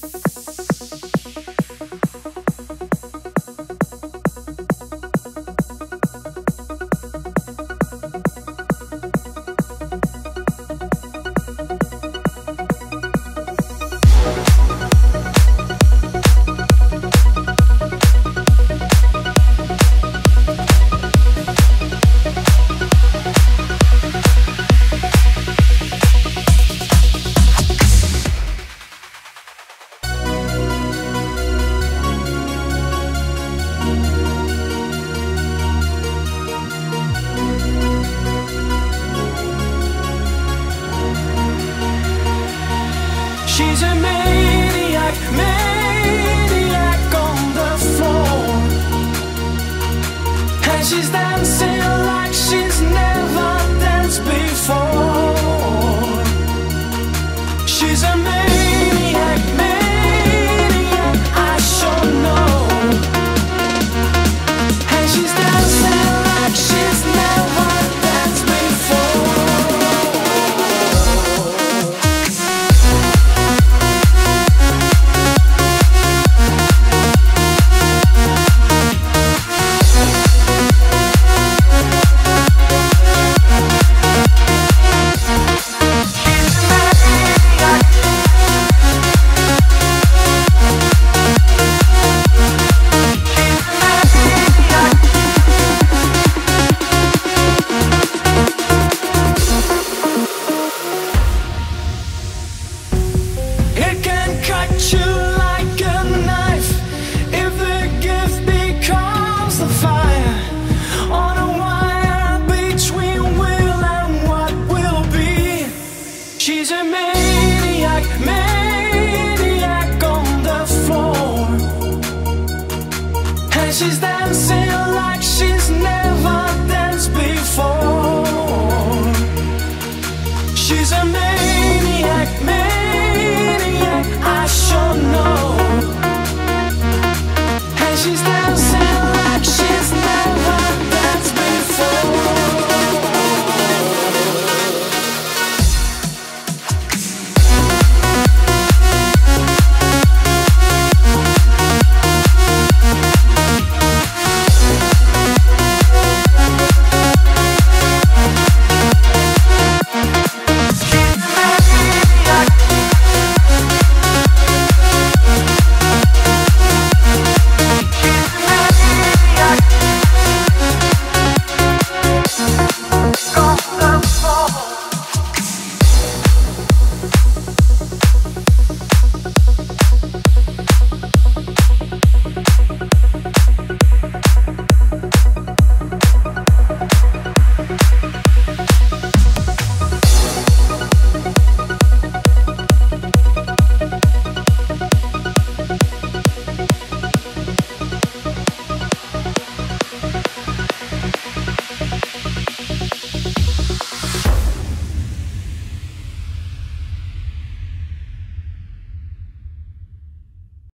Bye. She's amazing.